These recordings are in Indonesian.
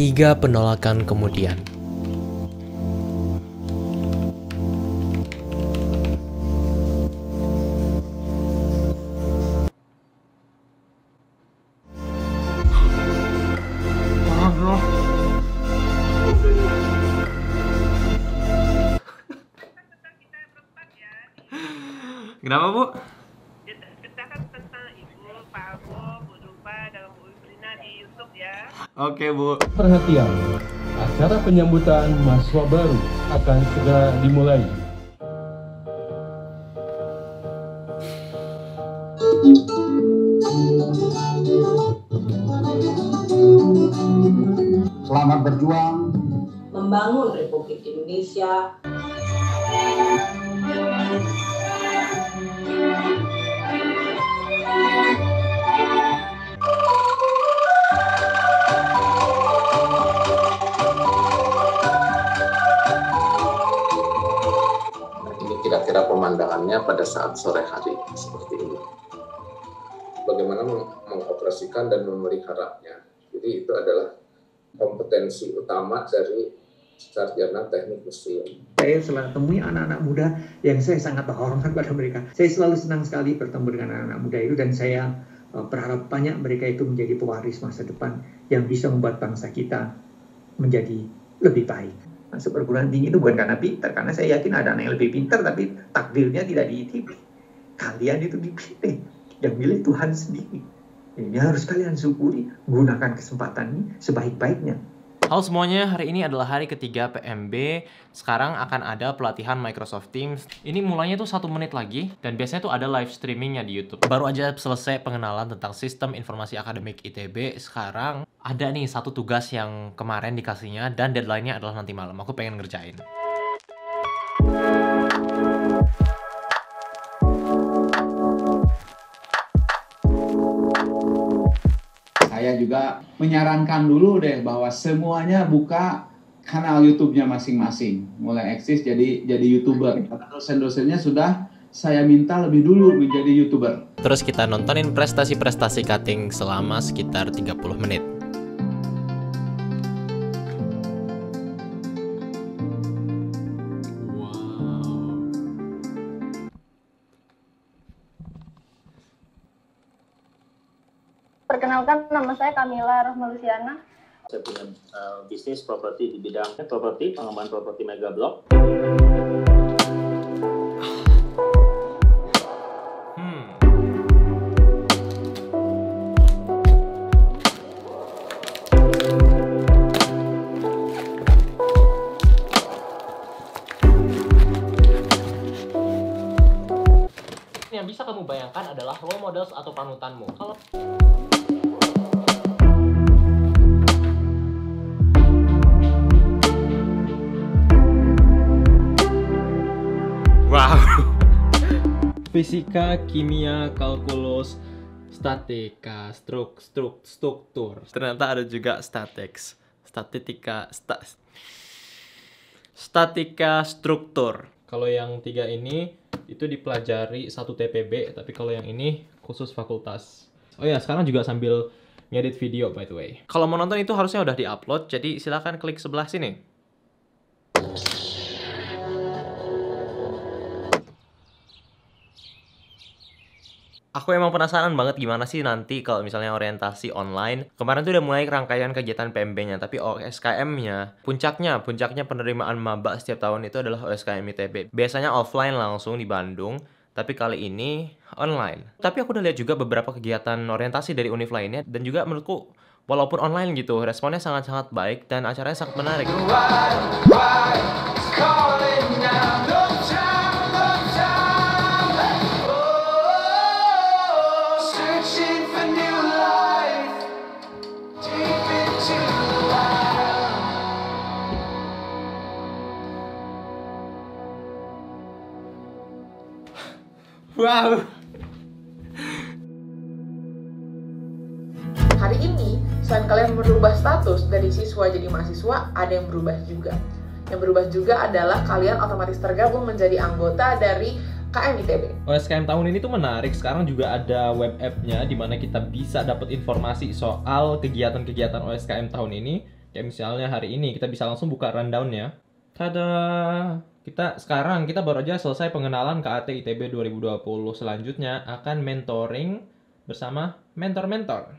Tiga penolakan kemudian. Kenapa bu? Ya. Oke bu. Perhatian, acara penyambutan mahasiswa baru akan segera dimulai. Selamat berjuang membangun Republik Indonesia Ini pada saat sore hari seperti ini. Bagaimana meng- mengoperasikan dan memeliharanya. Jadi itu adalah kompetensi utama dari sarjana teknik mesin. saya selalu temui anak-anak muda yang saya sangat berhormat pada mereka. Saya selalu senang sekali bertemu dengan anak-anak muda itu dan saya eh, berharap banyak mereka itu menjadi pewaris masa depan yang bisa membuat bangsa kita menjadi lebih baik. Masuk perguruan tinggi itu bukan karena pintar, karena saya yakin ada anak yang lebih pintar tapi takdirnya tidak diikuti. Kalian itu dipilih, yang milih Tuhan sendiri. Ini harus kalian syukuri, gunakan kesempatan ini sebaik-baiknya. Halo semuanya, hari ini adalah hari ketiga PMB. Sekarang akan ada pelatihan Microsoft Teams. Ini mulainya tuh satu menit lagi, dan biasanya tuh ada live streamingnya di YouTube. Baru aja selesai pengenalan tentang sistem informasi akademik ITB. Sekarang ada nih satu tugas yang kemarin dikasihnya, dan deadline-nya adalah nanti malam. Aku pengen ngerjain. Saya juga menyarankan dulu deh bahwa semuanya buka kanal YouTube-nya masing-masing, mulai eksis jadi jadi YouTuber. Dosen-dosennya sudah saya minta lebih dulu menjadi YouTuber. Terus kita nontonin prestasi-prestasi cutting selama sekitar 30 menit. Perkenalkan nama saya Kamila Rohmalusiana. Saya punya uh, bisnis properti di bidang properti, pengembangan properti mega blok. Hmm. Yang bisa kamu bayangkan adalah role models atau panutanmu. Kalau Fisika, kimia, kalkulus, statika, struk, struk, struktur. Ternyata ada juga statics. Statistika, sta, statika, struktur. Kalau yang tiga ini itu dipelajari satu TPB, tapi kalau yang ini khusus fakultas. Oh ya, sekarang juga sambil ngedit video by the way. Kalau mau nonton itu harusnya udah diupload, jadi silahkan klik sebelah sini. Aku emang penasaran banget gimana sih nanti kalau misalnya orientasi online. Kemarin tuh udah mulai rangkaian kegiatan PMB-nya, tapi OSKM-nya, puncaknya, puncaknya penerimaan maba setiap tahun itu adalah OSKM ITB. Biasanya offline langsung di Bandung, tapi kali ini online. Tapi aku udah lihat juga beberapa kegiatan orientasi dari univ lainnya, dan juga menurutku walaupun online gitu, responnya sangat-sangat baik dan acaranya sangat menarik. Wow. Hari ini, selain kalian merubah status dari siswa jadi mahasiswa, ada yang berubah juga. Yang berubah juga adalah kalian otomatis tergabung menjadi anggota dari KM ITB. OSKM tahun ini tuh menarik. Sekarang juga ada web app-nya di mana kita bisa dapat informasi soal kegiatan-kegiatan OSKM tahun ini. Kayak misalnya hari ini kita bisa langsung buka rundown-nya. Tada! Kita sekarang kita baru aja selesai pengenalan KAT ITB 2020. Selanjutnya akan mentoring bersama mentor-mentor.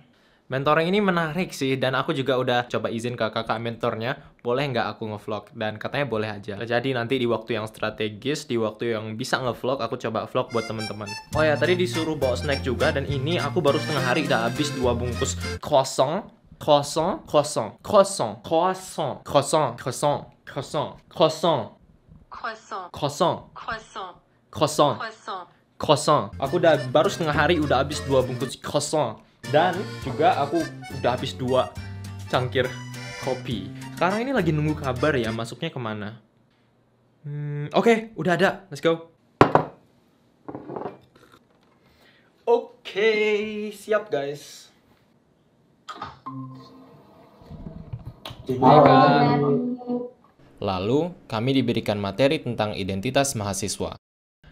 Mentoring ini menarik sih dan aku juga udah coba izin ke kakak mentornya boleh nggak aku ngevlog dan katanya boleh aja. Jadi nanti di waktu yang strategis, di waktu yang bisa ngevlog aku coba vlog buat teman-teman. Oh ya tadi disuruh bawa snack juga dan ini aku baru setengah hari udah habis dua bungkus croissant croissant croissant croissant croissant croissant croissant croissant croissant Croissant. croissant Croissant. croissant Croissant. croissant. Aku udah baru setengah hari udah habis dua bungkus croissant dan juga aku udah habis dua cangkir kopi. Sekarang ini lagi nunggu kabar ya masuknya ke mana. Hmm, Oke, udah ada. Let's go. Oke, siap guys. Lalu, kami diberikan materi tentang identitas mahasiswa.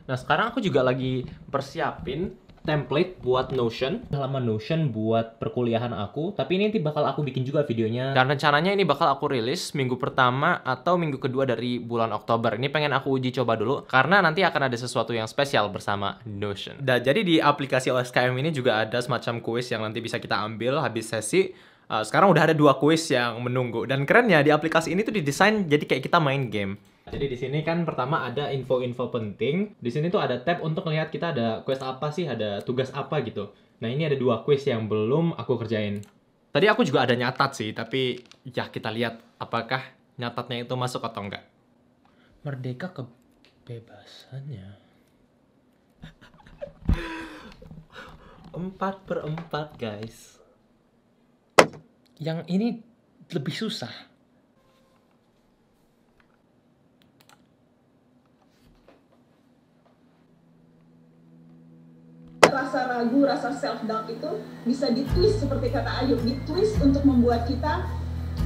Nah, sekarang aku juga lagi persiapin template buat Notion. Halaman Notion buat perkuliahan aku, tapi ini nanti bakal aku bikin juga videonya. Dan rencananya ini bakal aku rilis minggu pertama atau minggu kedua dari bulan Oktober. Ini pengen aku uji coba dulu, karena nanti akan ada sesuatu yang spesial bersama Notion. Dan jadi di aplikasi OSKM ini juga ada semacam kuis yang nanti bisa kita ambil habis sesi. Uh, sekarang udah ada dua kuis yang menunggu dan kerennya di aplikasi ini tuh didesain jadi kayak kita main game. Jadi di sini kan pertama ada info-info penting. Di sini tuh ada tab untuk melihat kita ada quest apa sih, ada tugas apa gitu. Nah ini ada dua quest yang belum aku kerjain. Tadi aku juga ada nyatat sih, tapi ya kita lihat apakah nyatatnya itu masuk atau enggak. Merdeka kebebasannya. Empat per empat guys. Yang ini lebih susah. rasa ragu, rasa self doubt itu bisa ditwist seperti kata Ayub, ditwist untuk membuat kita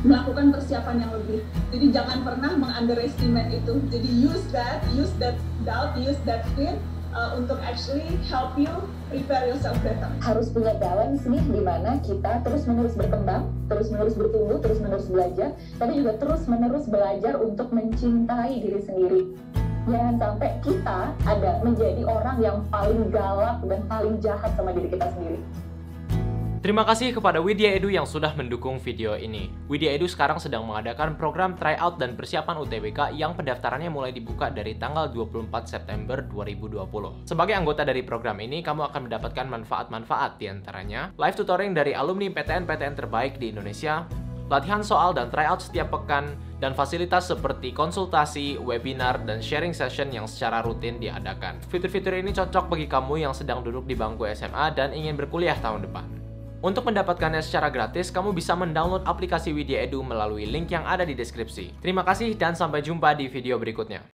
melakukan persiapan yang lebih. Jadi jangan pernah mengunderestimate itu. Jadi use that, use that doubt, use that fear uh, untuk actually help you prepare yourself better. Harus punya balance nih di mana kita terus menerus berkembang, terus menerus bertumbuh, terus menerus belajar, tapi juga terus menerus belajar untuk mencintai diri sendiri. Jangan sampai kita ada menjadi orang yang paling galak dan paling jahat sama diri kita sendiri. Terima kasih kepada Widya Edu yang sudah mendukung video ini. Widya Edu sekarang sedang mengadakan program tryout dan persiapan UTBK yang pendaftarannya mulai dibuka dari tanggal 24 September 2020. Sebagai anggota dari program ini, kamu akan mendapatkan manfaat-manfaat di antaranya live tutoring dari alumni PTN-PTN terbaik di Indonesia, latihan soal dan tryout setiap pekan, dan fasilitas seperti konsultasi, webinar, dan sharing session yang secara rutin diadakan. Fitur-fitur ini cocok bagi kamu yang sedang duduk di bangku SMA dan ingin berkuliah tahun depan. Untuk mendapatkannya secara gratis, kamu bisa mendownload aplikasi Widya Edu melalui link yang ada di deskripsi. Terima kasih dan sampai jumpa di video berikutnya.